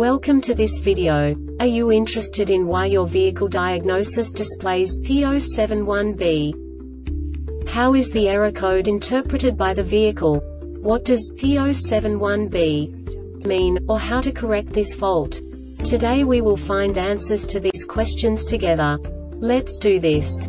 Welcome to this video. Are you interested in why your vehicle diagnosis displays P071B? How is the error code interpreted by the vehicle? What does P071B mean, or how to correct this fault? Today we will find answers to these questions together. Let's do this.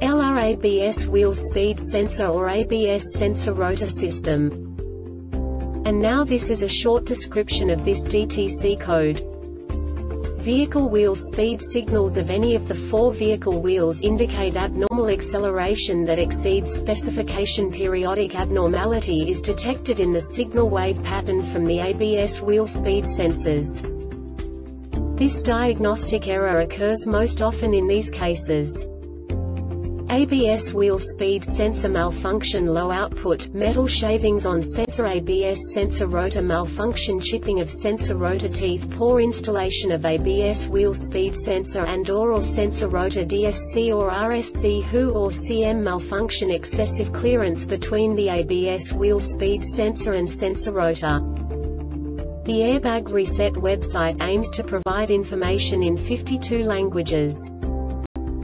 LRABS wheel speed sensor or ABS sensor rotor system. And now this is a short description of this DTC code. Vehicle wheel speed signals of any of the four vehicle wheels indicate abnormal acceleration that exceeds specification periodic abnormality is detected in the signal wave pattern from the ABS wheel speed sensors. This diagnostic error occurs most often in these cases. ABS wheel speed sensor malfunction low output, metal shavings on sensor ABS sensor rotor malfunction chipping of sensor rotor teeth poor installation of ABS wheel speed sensor and oral sensor rotor DSC or RSC HU or CM malfunction excessive clearance between the ABS wheel speed sensor and sensor rotor. The Airbag Reset website aims to provide information in 52 languages.